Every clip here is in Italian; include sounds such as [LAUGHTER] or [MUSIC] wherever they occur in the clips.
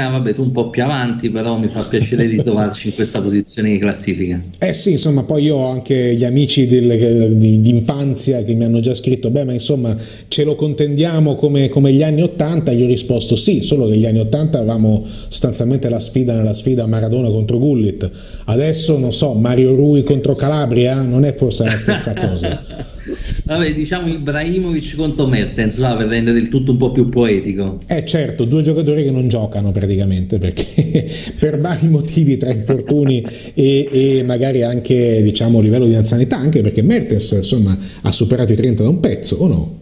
Ah, vabbè, tu un po' più avanti, però mi fa piacere di trovarci in questa posizione di classifica. Eh sì, insomma, poi io ho anche gli amici del, di, di, infanzia che mi hanno già scritto, beh, ma insomma, ce lo contendiamo come, come, gli anni Ottanta? Io ho risposto sì, solo che gli anni Ottanta avevamo sostanzialmente la sfida nella sfida Maradona contro Gullit. Adesso, non so, Mario Rui contro Calabria non è forse la stessa cosa. [LAUGHS] Vabbè, diciamo Ibrahimovic contro Mertens, va per rendere il tutto un po' più poetico. Eh certo, due giocatori che non giocano praticamente perché [LAUGHS] per vari motivi tra infortuni e, e, magari anche diciamo livello di anzianità, anche perché Mertens insomma ha superato i 30 da un pezzo o no?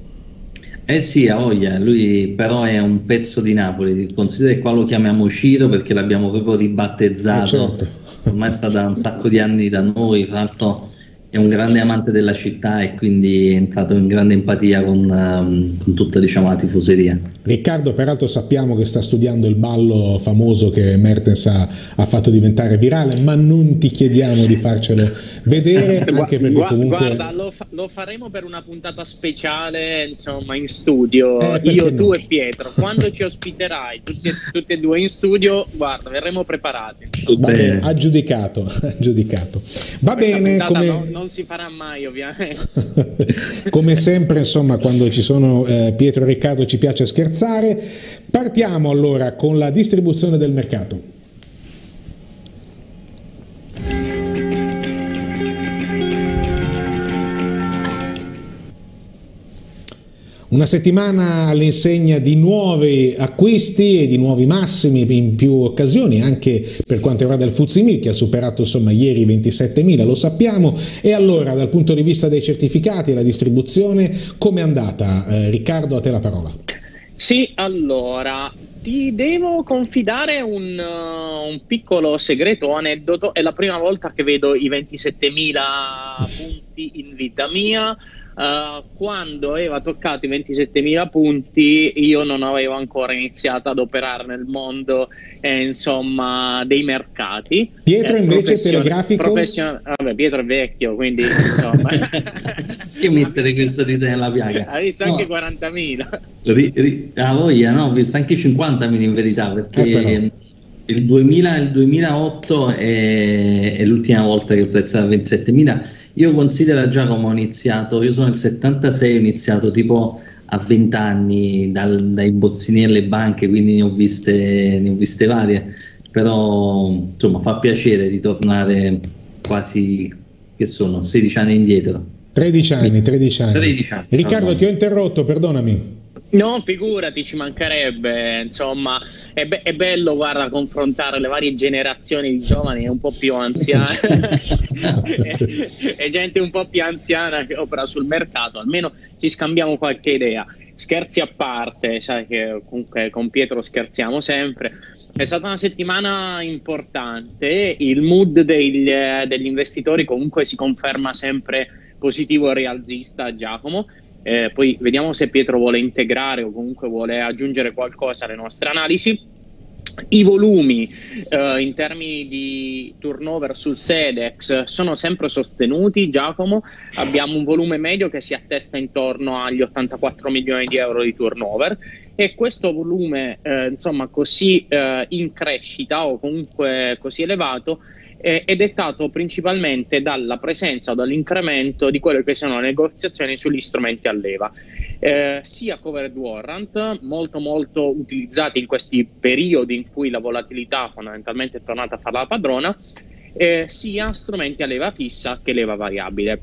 Eh sì, ha voglia, lui però è un pezzo di Napoli, considera che qua lo chiamiamo Ciro perché l'abbiamo proprio ribattezzato, eh certo. ormai sta da un sacco di anni da noi, tra l'altro è un grande amante della città e quindi è entrato in grande empatia con, um, con tutta diciamo, la tifoseria. Riccardo, peraltro sappiamo che sta studiando il ballo famoso che Mertens ha, ha fatto diventare virale, ma non ti chiediamo di farcelo vedere, anche perché guarda, comunque... Guarda, lo, fa- lo, faremo per una puntata speciale, insomma, in studio, eh, io, no? tu e Pietro. Quando ci ospiterai tutti, tutti e due in studio, guarda, verremo preparati. Va bene, aggiudicato, [LAUGHS] aggiudicato. Va Questa bene, come... No, non si farà mai ovviamente. [LAUGHS] Come sempre, insomma, quando ci sono eh, Pietro e Riccardo ci piace scherzare. Partiamo allora con la distribuzione del mercato. Una settimana all'insegna di nuovi acquisti e di nuovi massimi in più occasioni, anche per quanto riguarda il Fuzimil che ha superato insomma ieri i 27.000, lo sappiamo. E allora dal punto di vista dei certificati e la distribuzione, come è andata? Eh, Riccardo, a te la parola. Sì, allora ti devo confidare un, uh, un, piccolo segreto aneddoto. È la prima volta che vedo i 27.000 [LAUGHS] punti in vita mia. Uh, quando aveva toccato i 27.000 punti io non avevo ancora iniziato ad operare nel mondo eh, insomma dei mercati. Pietro eh, invece telegrafico profession... vabbè Pietro è vecchio quindi insomma. [LAUGHS] Che mettere questo dito nella piaga? Ha visto no. anche 40.000 ri, ri, ah, voglia no? Ho visto anche 50.000 in verità perché eh, il 2000 il 2008 è, è l'ultima volta che ho prezzato 27.000 io considero Giacomo ho iniziato, io sono nel 76, ho iniziato tipo a 20 anni dal, dai bozzini alle banche, quindi ne ho, viste, ne ho viste varie, però insomma fa piacere ritornare quasi, che sono, 16 anni indietro. 13 anni, 13 anni. 13 anni Riccardo, ti ho interrotto, perdonami. No, figurati, ci mancherebbe, insomma, è, be- è, bello, guarda, confrontare le varie generazioni di giovani un po' più anziani e [LAUGHS] gente un po' più anziana che opera sul mercato, almeno ci scambiamo qualche idea. Scherzi a parte, sai che comunque con Pietro scherziamo sempre. È stata una settimana importante, il mood degli, degli investitori comunque si conferma sempre positivo e rialzista, Giacomo eh, poi vediamo se Pietro vuole integrare o comunque vuole aggiungere qualcosa alle nostre analisi. I volumi eh, in termini di turnover sul Sedex sono sempre sostenuti, Giacomo. Abbiamo un volume medio che si attesta intorno agli 84 milioni di euro di turnover e questo volume, eh, insomma, così eh, in crescita o comunque così elevato eh, è dettato principalmente dalla presenza o dall'incremento di quelle che sono le negoziazioni sugli strumenti a leva. Eh, sia covered warrant, molto molto utilizzati in questi periodi in cui la volatilità fondamentalmente è tornata a fare la padrona, eh, sia strumenti a leva fissa che leva variabile.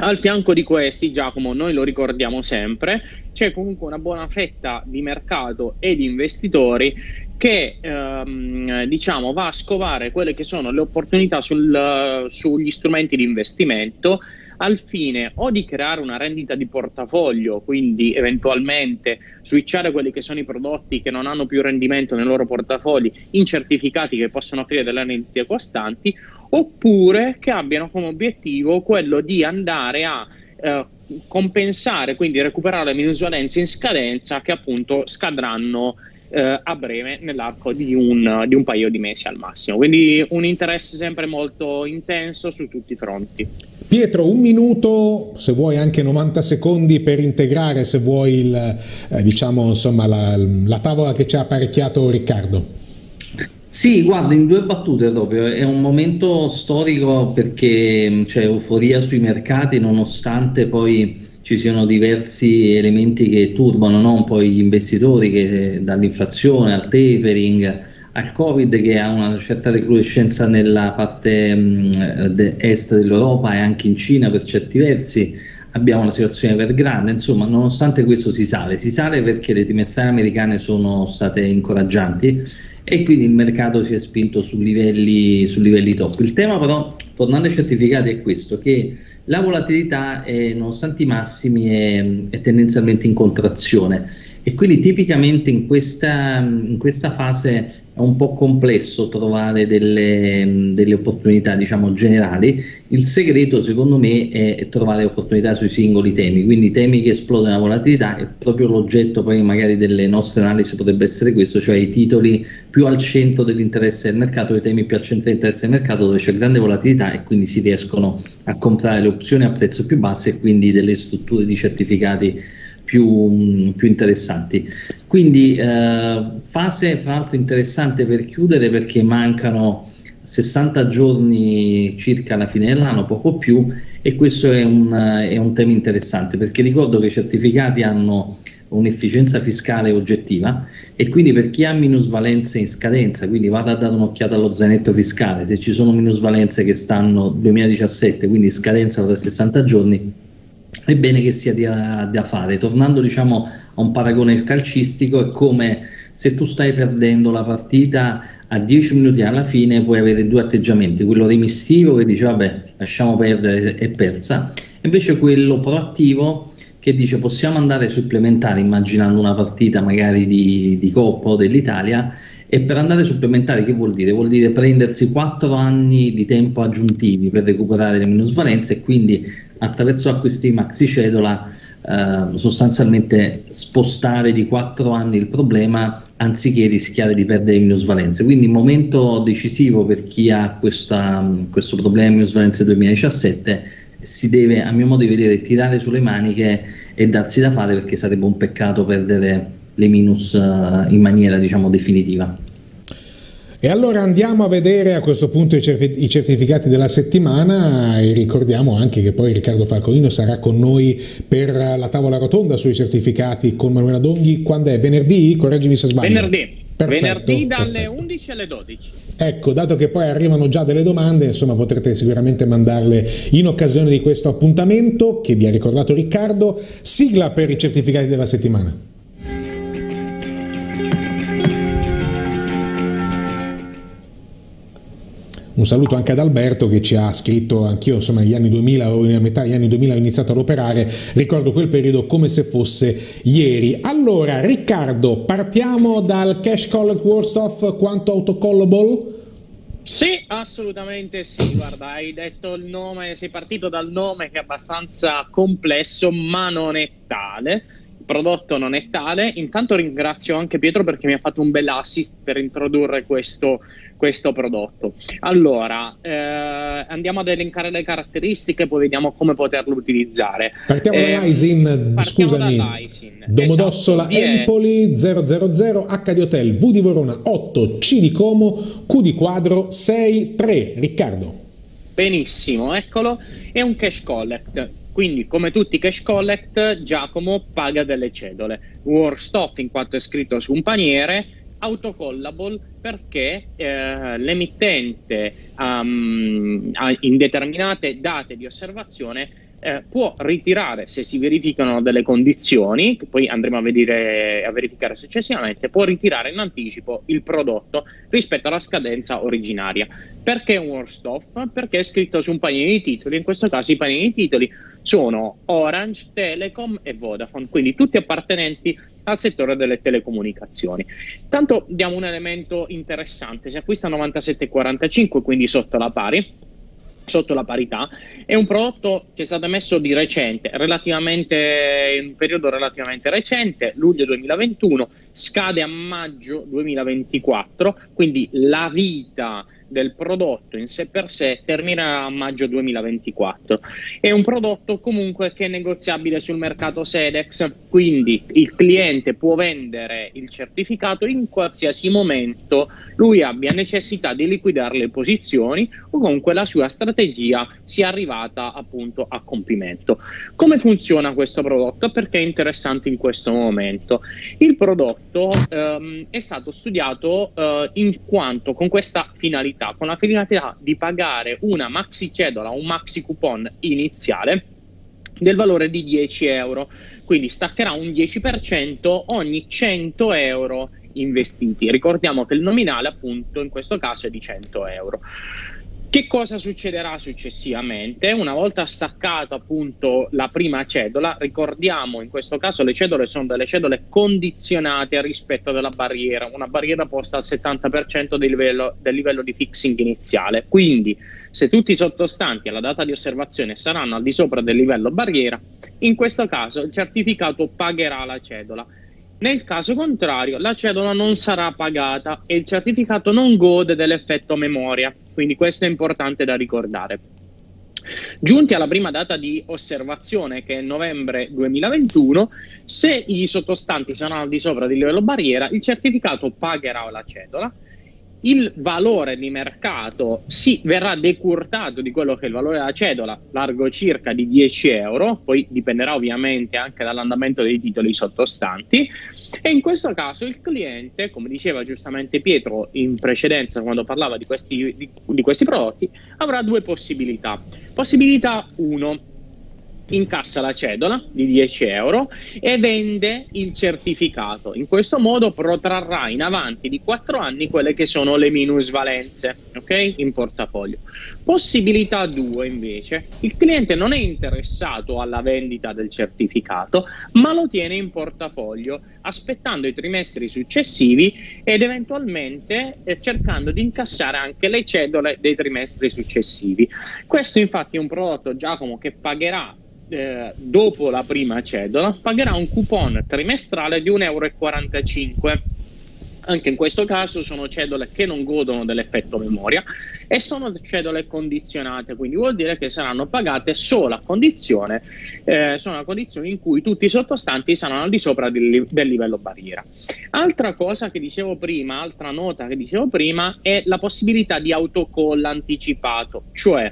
Al fianco di questi, Giacomo, noi lo ricordiamo sempre, c'è comunque una buona fetta di mercato e di investitori che ehm, diciamo, va a scovare quelle che sono le opportunità sul, sugli strumenti di investimento al fine o di creare una rendita di portafoglio, quindi eventualmente switchare quelli che sono i prodotti che non hanno più rendimento nei loro portafogli in certificati che possono offrire delle rendite costanti, oppure che abbiano come obiettivo quello di andare a eh, compensare, quindi recuperare le minusvalenze in scadenza che appunto scadranno eh, a breve nell'arco di un, di un, paio di mesi al massimo. Quindi un interesse sempre molto intenso su tutti i fronti. Pietro, un minuto, se vuoi anche 90 secondi per integrare, se vuoi, il, eh, diciamo, insomma, la, la, tavola che ci ha apparecchiato Riccardo. Sì, guarda, in due battute proprio, è un momento storico perché c'è euforia sui mercati nonostante poi ci siano diversi elementi che turbano no? un po' gli investitori, che, dall'inflazione al tapering al Covid che ha una certa recrudescenza nella parte mh, de- est dell'Europa e anche in Cina per certi versi, abbiamo una situazione per grande, insomma nonostante questo si sale, si sale perché le trimestrali americane sono state incoraggianti e quindi il mercato si è spinto su livelli, su livelli top. Il tema però, tornando ai certificati, è questo, che la volatilità, è, nonostante i massimi, è, è tendenzialmente in contrazione e quindi tipicamente in questa, in questa fase è un po' complesso trovare delle, delle, opportunità diciamo generali. Il segreto secondo me è trovare opportunità sui singoli temi quindi temi che esplodono la volatilità e proprio l'oggetto poi magari delle nostre analisi potrebbe essere questo cioè i titoli più al centro dell'interesse del mercato i temi più al centro dell'interesse del mercato dove c'è grande volatilità e quindi si riescono a comprare le opzioni a prezzo più basso e quindi delle strutture di certificati più, più interessanti. Quindi eh, fase fra l'altro interessante per chiudere perché mancano 60 giorni circa alla fine dell'anno, poco più, e questo è un, è un tema interessante perché ricordo che i certificati hanno un'efficienza fiscale oggettiva e quindi per chi ha minusvalenze in scadenza, quindi vado a dare un'occhiata allo zainetto fiscale, se ci sono minusvalenze che stanno 2017, quindi scadenza tra 60 giorni, è bene che sia da, da fare. Tornando diciamo a un paragone calcistico, è come se tu stai perdendo la partita a 10 minuti alla fine puoi avere due atteggiamenti, quello remissivo che dice vabbè lasciamo perdere, è persa, invece quello proattivo che dice possiamo andare supplementare immaginando una partita magari di, di Coppa o dell'Italia e per andare supplementare che vuol dire? Vuol dire prendersi 4 anni di tempo aggiuntivi per recuperare le minusvalenze e quindi attraverso acquisti maxi cedola eh, sostanzialmente spostare di 4 anni il problema anziché rischiare di perdere minusvalenze. Quindi momento decisivo per chi ha questa, questo problema minusvalenze 2017 si deve, a mio modo di vedere, tirare sulle maniche e darsi da fare perché sarebbe un peccato perdere le minus uh, in maniera diciamo definitiva. E allora andiamo a vedere a questo punto i, certificati della settimana e ricordiamo anche che poi Riccardo Falcolino sarà con noi per la tavola rotonda sui certificati con Manuela Donghi. Quando è? Venerdì? Correggimi se sbaglio. Venerdì. Perfetto, Venerdì dalle perfetto. 11 alle 12. Ecco, dato che poi arrivano già delle domande, insomma potrete sicuramente mandarle in occasione di questo appuntamento che vi ha ricordato Riccardo. Sigla per i certificati della settimana. Un saluto anche ad Alberto che ci ha scritto anch'io, insomma, negli anni 2000 o a metà degli anni 2000 ho iniziato ad operare, ricordo quel periodo come se fosse ieri. Allora, Riccardo, partiamo dal cash collect worst of quanto autocollable? Sì, assolutamente sì. Guarda, hai detto il nome, sei partito dal nome che è abbastanza complesso, ma non è tale. Prodotto non è tale. Intanto ringrazio anche Pietro perché mi ha fatto un bel assist per introdurre questo, questo prodotto. Allora, eh, andiamo ad elencare le caratteristiche, poi vediamo come poterlo utilizzare. Partiamo eh, dall'ISIN, scusami. Dall'ISIN. Domodossola esatto, Empoli 000, H di Hotel, V di Verona 8, C di Como, Q di Quadro 6, 3. Riccardo. Benissimo, eccolo. È un cash collect. Quindi, come tutti i cash collect, Giacomo paga delle cedole. Worst off in quanto è scritto su un paniere, autocollable perché eh, l'emittente um, in determinate date di osservazione eh, può ritirare se si verificano delle condizioni, che poi andremo a, vedere, a verificare successivamente, può ritirare in anticipo il prodotto rispetto alla scadenza originaria. Perché un worst off? Perché è scritto su un panino di titoli, in questo caso i panini di titoli sono Orange, Telecom e Vodafone, quindi tutti appartenenti al settore delle telecomunicazioni. Tanto diamo un elemento interessante, si acquista a 97,45, quindi sotto la pari, sotto la parità, è un prodotto che è stato emesso di recente, in un periodo relativamente recente, luglio 2021, scade a maggio 2024, quindi la vita del prodotto in sé per sé terminerà a maggio 2024. È un prodotto comunque che è negoziabile sul mercato Sedex, quindi il cliente può vendere il certificato in qualsiasi momento lui abbia necessità di liquidare le posizioni o comunque la sua strategia sia arrivata appunto a compimento. Come funziona questo prodotto? Perché è interessante in questo momento? Il prodotto ehm, è stato studiato eh, in quanto con questa finalità, con la finalità di pagare una maxi cedola, un maxi coupon iniziale del valore di 10 euro. Quindi staccherà un 10% ogni 100 euro investiti. Ricordiamo che il nominale appunto in questo caso è di 100 euro. Che cosa succederà successivamente? Una volta staccato appunto la prima cedola, ricordiamo in questo caso le cedole sono delle cedole condizionate rispetto della barriera, una barriera posta al 70% del livello, del livello di fixing iniziale. Quindi se tutti i sottostanti alla data di osservazione saranno al di sopra del livello barriera, in questo caso il certificato pagherà la cedola. Nel caso contrario, la cedola non sarà pagata e il certificato non gode dell'effetto memoria, quindi questo è importante da ricordare. Giunti alla prima data di osservazione, che è novembre 2021, se i sottostanti saranno al di sopra del livello barriera, il certificato pagherà la cedola il valore di mercato si verrà decurtato di quello che è il valore della cedola, largo circa di 10 euro, poi dipenderà ovviamente anche dall'andamento dei titoli sottostanti e in questo caso il cliente, come diceva giustamente Pietro in precedenza quando parlava di questi, di, di questi prodotti, avrà due possibilità. Possibilità 1 incassa la cedola di 10 euro e vende il certificato. In questo modo protrarrà in avanti di 4 anni quelle che sono le minusvalenze ok? in portafoglio. Possibilità 2 invece, il cliente non è interessato alla vendita del certificato, ma lo tiene in portafoglio aspettando i trimestri successivi ed eventualmente eh, cercando di incassare anche le cedole dei trimestri successivi. Questo infatti è un prodotto Giacomo che pagherà eh, dopo la prima cedola pagherà un coupon trimestrale di 1,45 euro. Anche in questo caso sono cedole che non godono dell'effetto memoria e sono cedole condizionate, quindi vuol dire che saranno pagate solo a condizione, eh, sono a condizione in cui tutti i sottostanti saranno al di sopra del, del livello barriera. Altra cosa che dicevo prima, altra nota che dicevo prima è la possibilità di autocall anticipato, cioè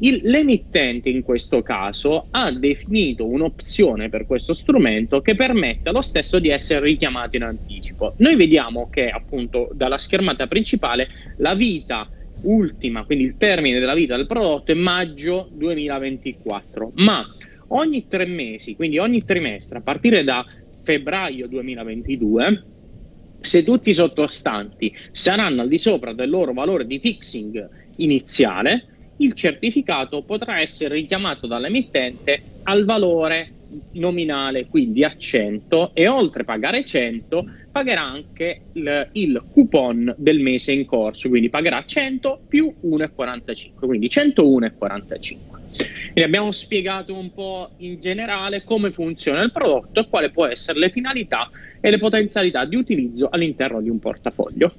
il, l'emittente in questo caso ha definito un'opzione per questo strumento che permette allo stesso di essere richiamato in anticipo. Noi vediamo che appunto dalla schermata principale la vita ultima, quindi il termine della vita del prodotto è maggio 2024, ma ogni tre mesi, quindi ogni trimestre a partire da febbraio 2022, se tutti i sottostanti saranno al di sopra del loro valore di fixing iniziale, il certificato potrà essere richiamato dall'emittente al valore nominale, quindi a 100 e oltre pagare 100 pagherà anche il, il, coupon del mese in corso, quindi pagherà 100 più 1,45, quindi 101,45. E abbiamo spiegato un po' in generale come funziona il prodotto e quali può essere le finalità e le potenzialità di utilizzo all'interno di un portafoglio.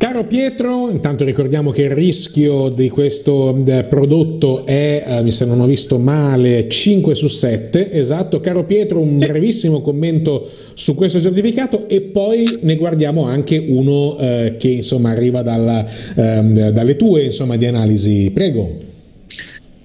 Caro Pietro, intanto ricordiamo che il rischio di questo eh, prodotto è, eh, mi se non ho visto male, 5 su 7. Esatto, caro Pietro, un brevissimo commento su questo certificato e poi ne guardiamo anche uno eh, che insomma arriva dalla, eh, dalle tue insomma, di analisi. Prego.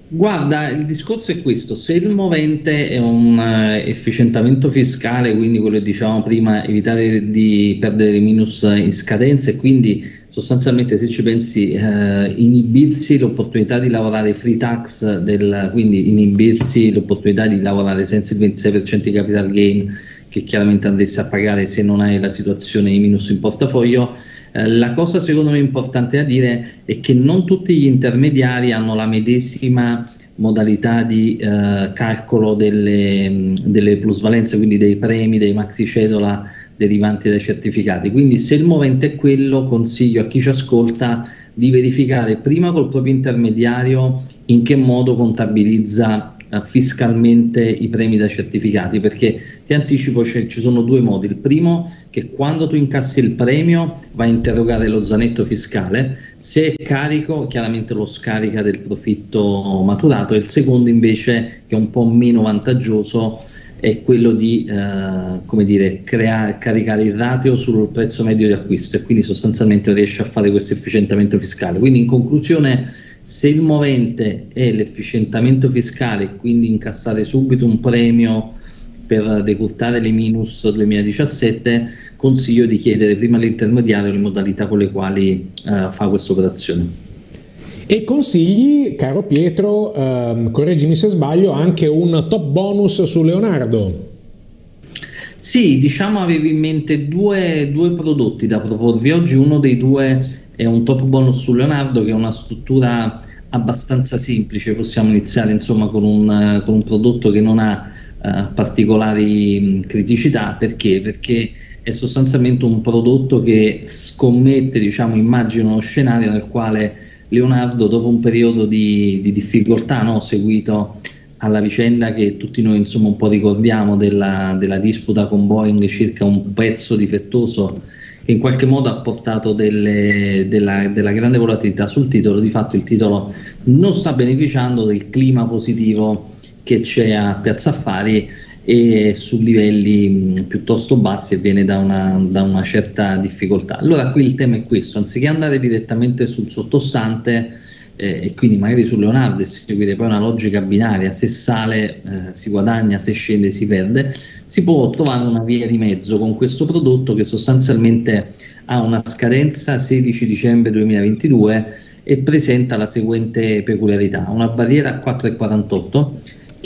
Guarda, il discorso è questo, se il movente è un uh, efficientamento fiscale, quindi quello che dicevamo prima, evitare di perdere minus in scadenza e quindi sostanzialmente se ci pensi uh, inibirsi l'opportunità di lavorare free tax, del, quindi inibirsi l'opportunità di lavorare senza il 26% di capital gain che chiaramente andresti a pagare se non hai la situazione di minus in portafoglio, eh, la cosa secondo me importante da dire è che non tutti gli intermediari hanno la medesima modalità di eh, calcolo delle, delle, plusvalenze, quindi dei premi, dei maxi cedola derivanti dai certificati. Quindi se il movente è quello, consiglio a chi ci ascolta di verificare prima col proprio intermediario in che modo contabilizza fiscalmente i premi da certificati perché ti anticipo ci sono due modi il primo che quando tu incassi il premio vai a interrogare lo zanetto fiscale se è carico chiaramente lo scarica del profitto maturato e il secondo invece che è un po' meno vantaggioso è quello di eh, come dire, crea- caricare il ratio sul prezzo medio di acquisto e quindi sostanzialmente riesce a fare questo efficientamento fiscale. Quindi in conclusione, se il movente è l'efficientamento fiscale e quindi incassare subito un premio per decurtare le minus 2017, consiglio di chiedere prima all'intermediario le modalità con le quali eh, fa questa operazione. E consigli, caro Pietro, ehm, correggimi se sbaglio, anche un top bonus su Leonardo. Sì, diciamo avevo in mente due, due, prodotti da proporvi oggi. Uno dei due è un top bonus su Leonardo che è una struttura abbastanza semplice. Possiamo iniziare insomma con un, con un prodotto che non ha uh, particolari criticità. Perché? Perché è sostanzialmente un prodotto che scommette, diciamo, immagina uno scenario nel quale Leonardo, dopo un periodo di, di difficoltà no, seguito alla vicenda che tutti noi insomma un po' ricordiamo della, della, disputa con Boeing circa un pezzo difettoso che in qualche modo ha portato delle, della, della, grande volatilità sul titolo, di fatto il titolo non sta beneficiando del clima positivo che c'è a Piazza Affari e su livelli piuttosto bassi e viene da una, da una, certa difficoltà. Allora qui il tema è questo, anziché andare direttamente sul sottostante eh, e quindi magari su Leonardo e seguire poi una logica binaria, se sale eh, si guadagna, se scende si perde, si può trovare una via di mezzo con questo prodotto che sostanzialmente ha una scadenza 16 dicembre 2022 e presenta la seguente peculiarità, una barriera a 4,48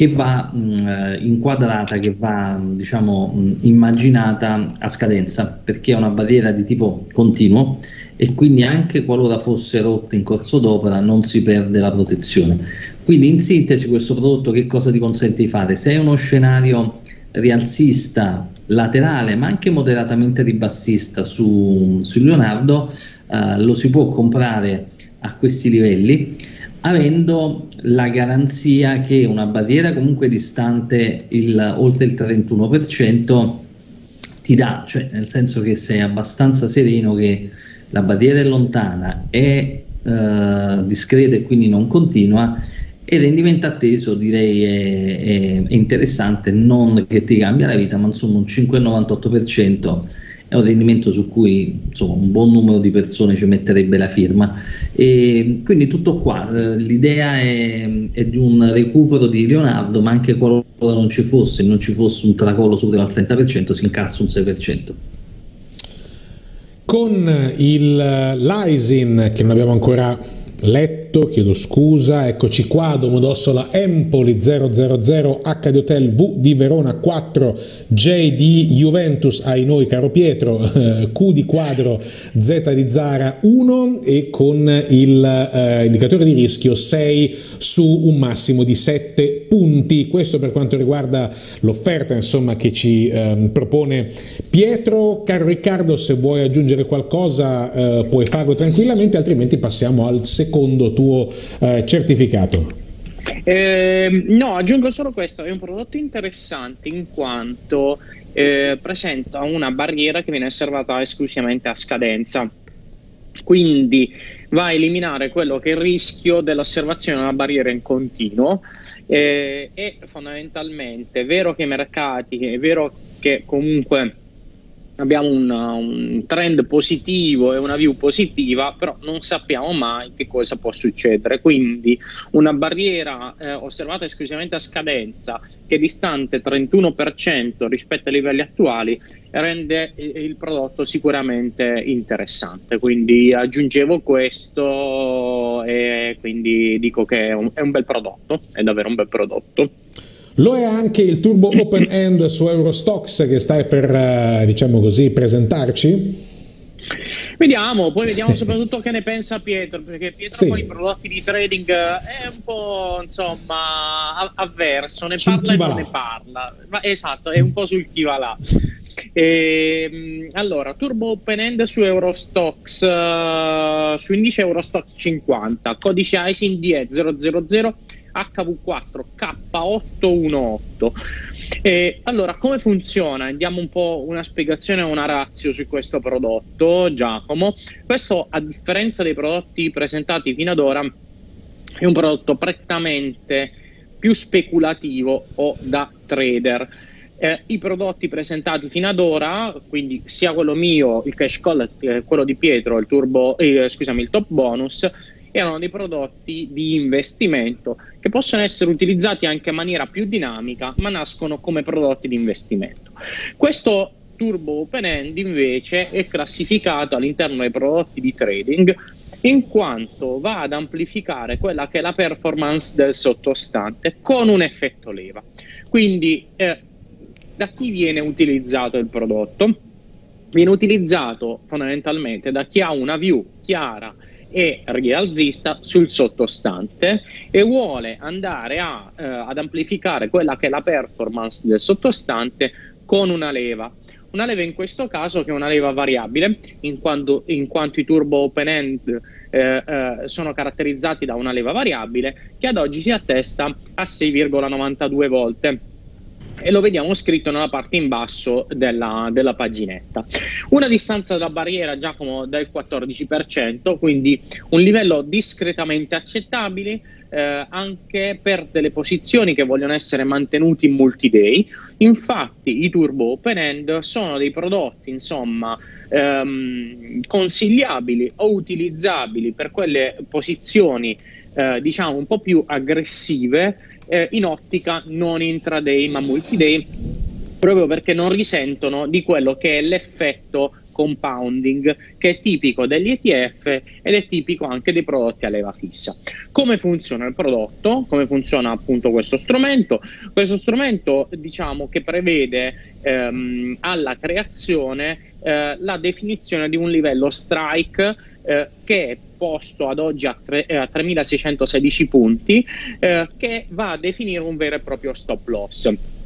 che va mh, eh, inquadrata, che va diciamo, mh, immaginata a scadenza, perché è una barriera di tipo continuo e quindi anche qualora fosse rotta in corso d'opera non si perde la protezione. Quindi in sintesi questo prodotto che cosa ti consente di fare? Se è uno scenario rialzista laterale ma anche moderatamente ribassista su, su Leonardo, eh, lo si può comprare a questi livelli avendo la garanzia che una barriera comunque distante il, oltre il 31% ti dà, cioè nel senso che sei abbastanza sereno che la barriera è lontana, è eh, discreta e quindi non continua e il rendimento atteso direi è, è, interessante, non che ti cambia la vita, ma insomma un 5,98% è un rendimento su cui insomma, un buon numero di persone ci metterebbe la firma. E quindi tutto qua, eh, l'idea è, è, di un recupero di Leonardo, ma anche qualora non ci fosse, non ci fosse un tracollo superiore al 30%, si incassa un 6%. Con il Lysin, che non abbiamo ancora letto, chiedo scusa, eccoci qua, Domodossola Empoli 000, H di Hotel V di Verona 4, J di Juventus, ai noi caro Pietro, [LAUGHS] Q di Quadro, Z di Zara 1 e con il eh, indicatore di rischio 6 su un massimo di 7 punti. Questo per quanto riguarda l'offerta insomma, che ci eh, propone Pietro. Caro Riccardo, se vuoi aggiungere qualcosa eh, puoi farlo tranquillamente, altrimenti passiamo al secondo secondo tuo eh, certificato? Eh, no, aggiungo solo questo, è un prodotto interessante in quanto eh, presenta una barriera che viene osservata esclusivamente a scadenza. Quindi va a eliminare quello che è il rischio dell'osservazione di una barriera in continuo eh, e fondamentalmente è vero che i mercati, è vero che comunque abbiamo un, un, trend positivo e una view positiva, però non sappiamo mai che cosa può succedere. Quindi una barriera eh, osservata esclusivamente a scadenza che è distante 31% rispetto ai livelli attuali rende il prodotto sicuramente interessante. Quindi aggiungevo questo e quindi dico che è un, è un bel prodotto, è davvero un bel prodotto. Lo è anche il turbo open end su Eurostox che stai per, eh, diciamo così, presentarci? Vediamo, poi vediamo [LAUGHS] soprattutto che ne pensa Pietro, perché Pietro sì. con i prodotti di trading è un po' insomma avverso, ne sul parla e non ne parla. Ma, esatto, è un po' sul chi va là. E, ehm, allora, Turbo Open End su Eurostox, uh, su indice Eurostox 50, codice ISIN DE 000 HV4 K818. E allora, come funziona? Diamo un po' una spiegazione, una razio su questo prodotto, Giacomo. Questo, a differenza dei prodotti presentati fino ad ora, è un prodotto prettamente più speculativo o da trader. Eh, I prodotti presentati fino ad ora, quindi sia quello mio, il cash call, eh, quello di Pietro, il turbo, eh, scusami, il top bonus, erano dei prodotti di investimento che possono essere utilizzati anche in maniera più dinamica, ma nascono come prodotti di investimento. Questo turbo open end invece è classificato all'interno dei prodotti di trading in quanto va ad amplificare quella che è la performance del sottostante con un effetto leva. Quindi eh, da chi viene utilizzato il prodotto? Viene utilizzato fondamentalmente da chi ha una view chiara e rialzista sul sottostante e vuole andare a, eh, ad amplificare quella che è la performance del sottostante con una leva. Una leva in questo caso che è una leva variabile, in quanto, in quanto i turbo open end eh, eh, sono caratterizzati da una leva variabile che ad oggi si attesta a 6,92 volte e lo vediamo scritto nella parte in basso della, della paginetta. Una distanza dalla barriera, Giacomo, del 14%, quindi un livello discretamente accettabile eh, anche per delle posizioni che vogliono essere mantenute in multi-day. Infatti i turbo open end sono dei prodotti, insomma, ehm, consigliabili o utilizzabili per quelle posizioni eh, diciamo un po' più aggressive eh, in ottica non intraday ma multi-day proprio perché non risentono di quello che è l'effetto compounding che è tipico degli ETF ed è tipico anche dei prodotti a leva fissa. Come funziona il prodotto? Come funziona appunto questo strumento? Questo strumento diciamo che prevede ehm, alla creazione eh, la definizione di un livello strike eh, che è posto ad oggi a, tre, eh, a 3616 punti eh, che va a definire un vero e proprio stop loss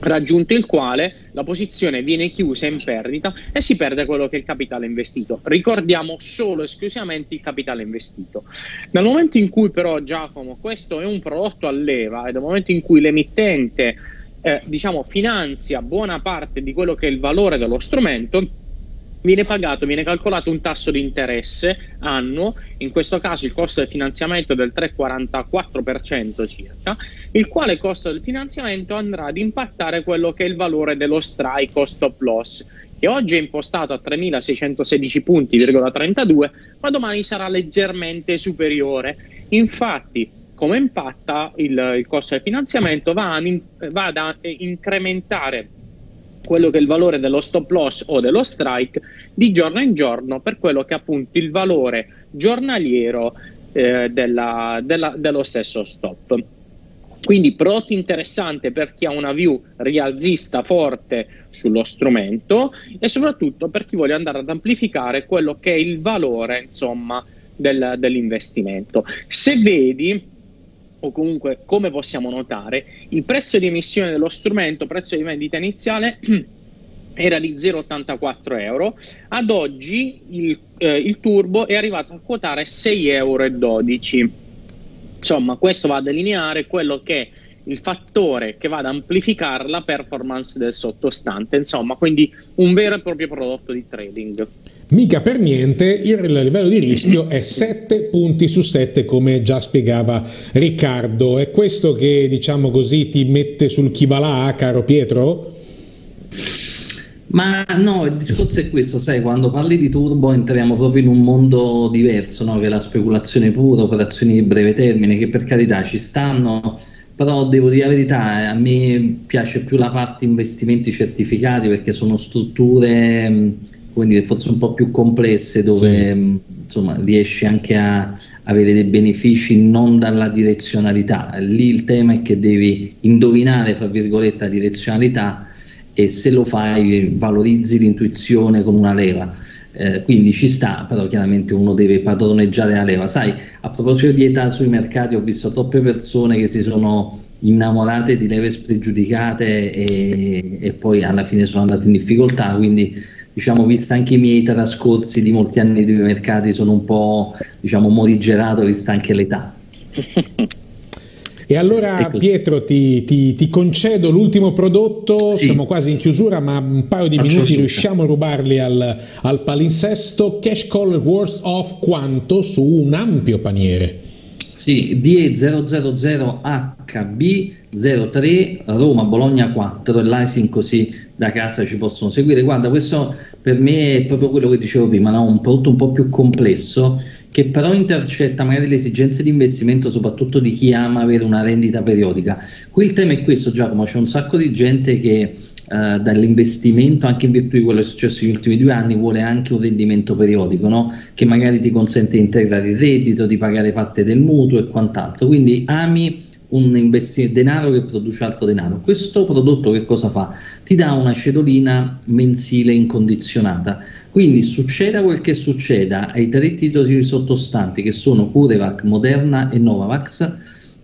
raggiunto il quale la posizione viene chiusa in perdita e si perde quello che è il capitale investito. Ricordiamo solo e esclusivamente il capitale investito. Dal momento in cui però Giacomo questo è un prodotto a leva e dal momento in cui l'emittente eh, diciamo finanzia buona parte di quello che è il valore dello strumento viene pagato, viene calcolato un tasso di interesse annuo, in questo caso il costo del finanziamento del 3,44% circa, il quale costo del finanziamento andrà ad impattare quello che è il valore dello strike o stop loss, che oggi è impostato a 3.616 punti,32, ma domani sarà leggermente superiore. Infatti, come impatta il, il costo del finanziamento va, a, va ad incrementare quello che è il valore dello stop loss o dello strike di giorno in giorno per quello che è appunto il valore giornaliero eh, della, della, dello stesso stop. Quindi prodotto interessante per chi ha una view rialzista forte sullo strumento e soprattutto per chi vuole andare ad amplificare quello che è il valore insomma, del, dell'investimento. Se vedi o comunque come possiamo notare, il prezzo di emissione dello strumento, prezzo di vendita iniziale, [CLEARS THROAT] era di 0,84 euro, ad oggi il, eh, il, turbo è arrivato a quotare 6,12 euro. Insomma, questo va a delineare quello che è il fattore che va ad amplificare la performance del sottostante, insomma, quindi un vero e proprio prodotto di trading. Mica per niente il livello di rischio è 7 punti su 7 come già spiegava Riccardo. È questo che diciamo così ti mette sul chi va là, caro Pietro? Ma no, il discorso è questo, sai, quando parli di turbo entriamo proprio in un mondo diverso, no? che è la speculazione pura, operazioni di breve termine, che per carità ci stanno, però devo dire la verità, eh, a me piace più la parte investimenti certificati perché sono strutture come forse un po' più complesse dove sì. insomma, riesci anche a avere dei benefici non dalla direzionalità. Lì il tema è che devi indovinare, fra virgolette, la direzionalità e se lo fai valorizzi l'intuizione con una leva. Eh, quindi ci sta, però chiaramente uno deve padroneggiare la leva. Sai, a proposito di età sui mercati, ho visto troppe persone che si sono innamorate di leve spregiudicate e, e poi alla fine sono andate in difficoltà, quindi diciamo, vista anche i miei trascorsi di molti anni di mercati, sono un po' diciamo, morigerato, vista anche l'età. E allora Pietro ti, ti, ti, concedo l'ultimo prodotto, sì. siamo quasi in chiusura, ma un paio di minuti riusciamo a rubarli al, al palinsesto. Cash Call Worth of quanto su un ampio paniere? Sì, DE000HB03 Roma Bologna 4 e l'ISIN così da casa ci possono seguire. Guarda, questo per me è proprio quello che dicevo prima, no? un prodotto un po' più complesso che però intercetta magari le esigenze di investimento soprattutto di chi ama avere una rendita periodica. Qui il tema è questo Giacomo, c'è un sacco di gente che Uh, dall'investimento, anche in virtù di quello che è successo negli ultimi due anni, vuole anche un rendimento periodico, no? che magari ti consente di integrare il reddito, di pagare parte del mutuo e quant'altro. Quindi ami un denaro che produce altro denaro. Questo prodotto che cosa fa? Ti dà una cedolina mensile incondizionata. Quindi succeda quel che succeda ai tre titoli sottostanti che sono Curevac, Moderna e Novavax,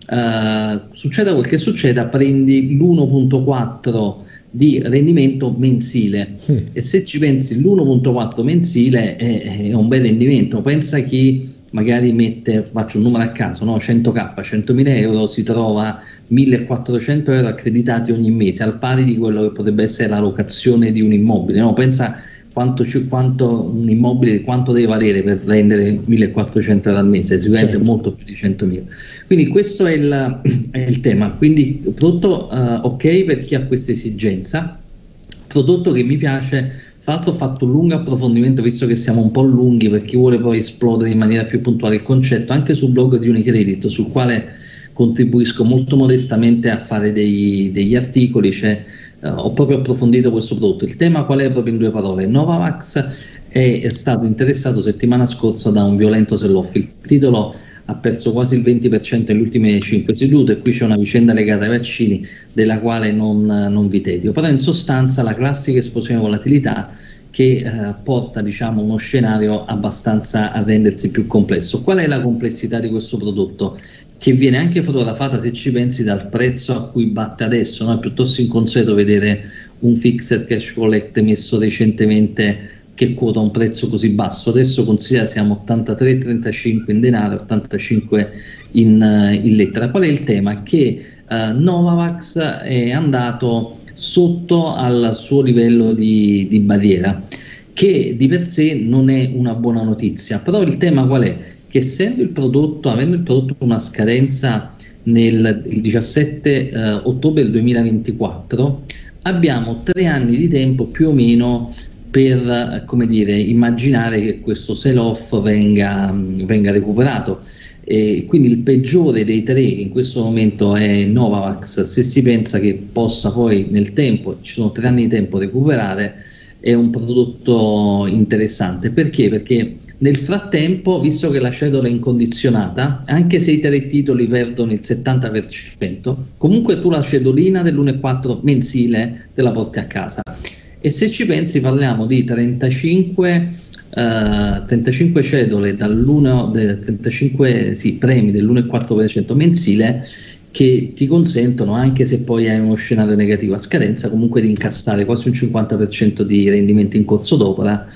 uh, succeda quel che succeda, prendi l'1.4 di rendimento mensile mm. e se ci pensi l'1.4 mensile è, è, un bel rendimento pensa chi magari mette faccio un numero a caso no? 100k 100.000 euro si trova 1400 euro accreditati ogni mese al pari di quello che potrebbe essere la locazione di un immobile no? pensa quanto, quanto, un immobile quanto deve valere per rendere 1400 euro al mese, sicuramente certo. molto più di 100.000. Quindi questo è il, è il tema. Quindi prodotto uh, ok per chi ha questa esigenza, prodotto che mi piace. Tra l'altro ho fatto un lungo approfondimento, visto che siamo un po' lunghi, per chi vuole poi esplodere in maniera più puntuale il concetto, anche sul blog di Unicredit, sul quale contribuisco molto modestamente a fare dei, degli articoli. Cioè, Uh, ho proprio approfondito questo prodotto. Il tema qual è proprio in due parole? Novavax è, è stato interessato settimana scorsa da un violento sell-off. Il titolo ha perso quasi il 20% nelle ultime 5 sedute e qui c'è una vicenda legata ai vaccini della quale non, non vi tedio. Però in sostanza la classica esplosione volatilità che eh, porta diciamo, uno scenario abbastanza a rendersi più complesso. Qual è la complessità di questo prodotto? che viene anche fotografata se ci pensi dal prezzo a cui batte adesso, no? è piuttosto inconsueto vedere un fixed cash collect messo recentemente che quota un prezzo così basso. Adesso considera siamo 83,35 in denaro, 85 in, uh, in, lettera. Qual è il tema? Che uh, Novavax è andato sotto al suo livello di, di barriera, che di per sé non è una buona notizia. Però il tema qual è? che essendo il prodotto, avendo il prodotto una scadenza nel 17 eh, ottobre del 2024, abbiamo tre anni di tempo più o meno per dire, immaginare che questo sell-off venga, venga recuperato. E quindi il peggiore dei tre in questo momento è Novavax, se si pensa che possa poi nel tempo, ci sono tre anni di tempo recuperare, è un prodotto interessante. Perché? Perché nel frattempo, visto che la cedola è incondizionata, anche se i tre titoli perdono il 70%, comunque tu la cedolina dell'1,4 mensile te la porti a casa. E se ci pensi parliamo di 35, uh, 35 cedole dall'1, de, 35 sì, premi dell'1,4% mensile che ti consentono, anche se poi hai uno scenario negativo a scadenza, comunque di incassare quasi un 50% di rendimento in corso d'opera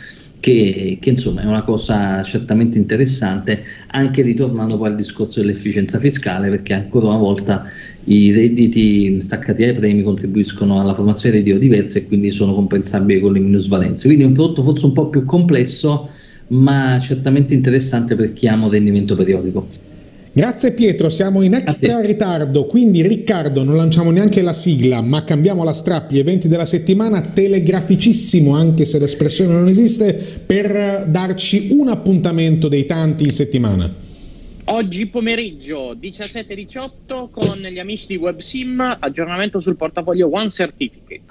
che, che, insomma è una cosa certamente interessante, anche ritornando poi al discorso dell'efficienza fiscale, perché ancora una volta i redditi staccati ai premi contribuiscono alla formazione di diverse e quindi sono compensabili con le minusvalenze. Quindi è un prodotto forse un po' più complesso, ma certamente interessante per chi ama un rendimento periodico. Grazie Pietro, siamo in extra ritardo, quindi Riccardo non lanciamo neanche la sigla, ma cambiamo la strappi, eventi della settimana, telegraficissimo anche se l'espressione non esiste, per darci un appuntamento dei tanti in settimana. Oggi pomeriggio 17-18 con gli amici di WebSim, aggiornamento sul portafoglio One Certificate.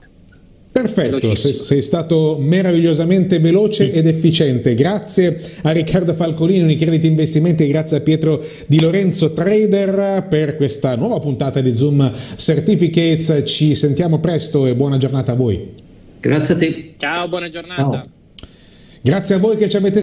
Perfetto, sei, sei, stato meravigliosamente veloce ed efficiente. Grazie a Riccardo Falcolini, Unicredit Investimenti, e grazie a Pietro Di Lorenzo Trader per questa nuova puntata di Zoom Certificates. Ci sentiamo presto e buona giornata a voi. Grazie a te. Ciao, buona giornata. Ciao. Grazie a voi che ci avete